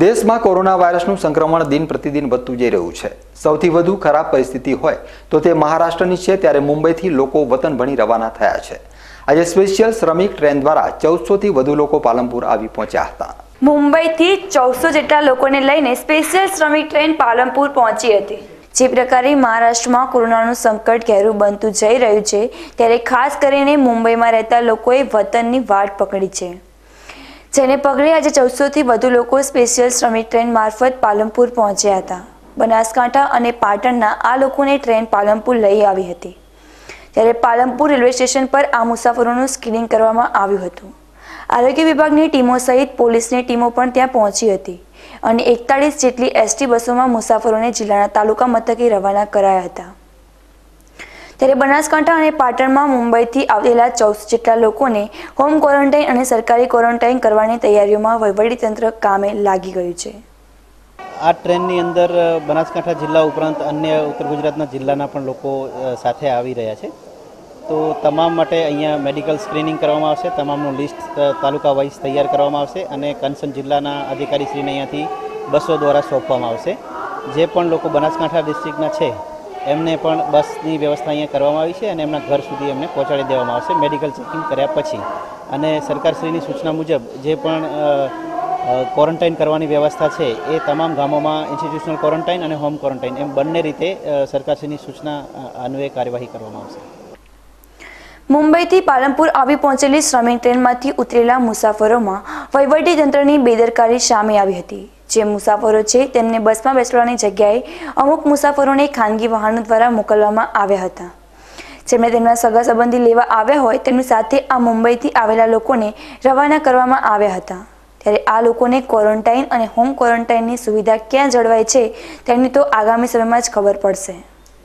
દેશમાં કોરોના વાયરસનું સંક્રમણ દિન પ્રતિદિન વધતું જઈ રહ્યું છે. સૌથી વધુ ખરાબ પરિસ્થિતિ હોય તો તે મહારાષ્ટ્રની છે, ત્યારે મુંબઈથી લોકો વતન ભણી રવાના થયા છે. આજે સ્પેશિયલ શ્રમિક ટ્રેન દ્વારા ચૌદસોથી વધુ લોકો પાલનપુર આવી પહોંચ્યા હતા. મુંબઈથી ચૌદસો જેટલા લોકોને લઈને સ્પેશિયલ શ્રમિક ટ્રેન પાલનપુર પહોંચી હતી. જે પ્રકારે મહારાષ્ટ્રમાં કોરોનાનું સંકટ ઘેરું બનતું જઈ રહ્યું છે, ત્યારે ખાસ કરીને મુંબઈમાં રહેતા લોકોએ વતનની વાટ પકડી છે. જેને પગલે આજે ચૌદસોથી વધુ લોકો સ્પેશિયલ શ્રમિક ટ્રેન મારફત પાલનપુર પહોંચ્યા હતા. બનાસકાંઠા અને પાટણના આ લોકોને ટ્રેન પાલનપુર લઈ આવી હતી. ત્યારે પાલનપુર રેલવે સ્ટેશન પર આ મુસાફરોનું સ્ક્રીનિંગ કરવામાં આવ્યું હતું. આરોગ્ય વિભાગની ટીમો સહિત પોલીસની ટીમો પણ ત્યાં પહોંચી હતી અને એકતાળીસ જેટલી એસટી બસોમાં મુસાફરોને જિલ્લાના તાલુકા મથકે રવાના કરાયા હતા. ત્યારે બનાસકાંઠા અને પાટણમાં મુંબઈથી આવેલા ચૌદ જેટલા લોકોને હોમ ક્વોરન્ટાઇન અને સરકારી ક્વોરન્ટાઇન કરવાની તૈયારીઓમાં વહીવટીતંત્ર કામે લાગી ગયું છે. આ ટ્રેનની અંદર બનાસકાંઠા જિલ્લા ઉપરાંત અન્ય ઉત્તર ગુજરાતના જિલ્લાના પણ લોકો સાથે આવી રહ્યા છે. તો તમામ માટે અહીંયા મેડિકલ સ્ક્રીનિંગ કરવામાં આવશે, તમામનું લિસ્ટ તાલુકા વાઇઝ તૈયાર કરવામાં આવશે અને કન્સર્ન જિલ્લાના અધિકારીશ્રીને અહીંયાથી બસો દ્વારા સોંપવામાં આવશે. જે પણ લોકો બનાસકાંઠા ડિસ્ટ્રિક્ટના છે એમને પણ બસની વ્યવસ્થા અહીંયા કરવામાં આવી છે અને એમના ઘર સુધી એમને પહોંચાડી દેવામાં આવશે મેડિકલ ચેકિંગ કર્યા પછી. અને સરકારશ્રીની સૂચના મુજબ જે પણ ક્વોરન્ટાઇન કરવાની વ્યવસ્થા છે એ તમામ ગામોમાં ઇન્સ્ટિટ્યુશનલ ક્વોરન્ટાઇન અને હોમ ક્વોરન્ટાઇન એમ બંને રીતે સરકારશ્રીની સૂચના અન્વયે કાર્યવાહી કરવામાં આવશે. મુંબઈથી પાલનપુર આવી પહોંચેલી શ્રમિક ટ્રેનમાંથી ઉતરેલા મુસાફરોમાં વહીવટી તંત્રની બેદરકારી સામે આવી હતી. જે મુસાફરો છે તેમને બસમાં બેસવાની જગ્યાએ અમુક મુસાફરોને ખાનગી વાહનો દ્વારા મોકલવામાં આવ્યા હતા. જેમણે તેમના સગા સંબંધી લેવા આવ્યા હોય તેમની સાથે આ મુંબઈથી આવેલા લોકોને રવાના કરવામાં આવ્યા હતા. ત્યારે આ લોકોને ક્વોરન્ટાઇન અને હોમ ક્વોરન્ટાઇનની સુવિધા ક્યાં જળવાય છે તેની તો આગામી સમયમાં જ ખબર પડશે.